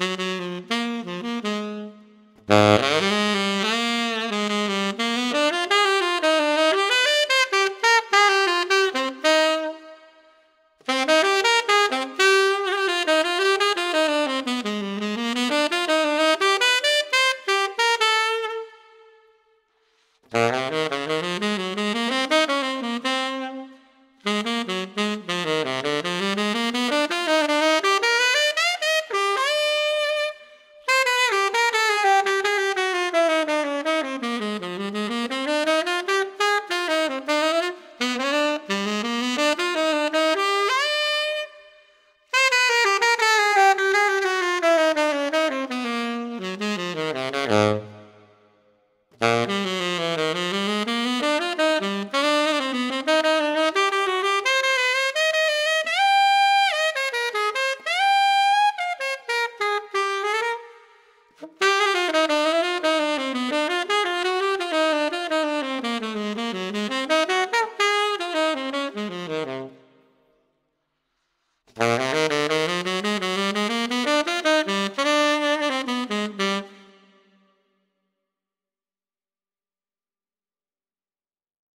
Mm-hmm.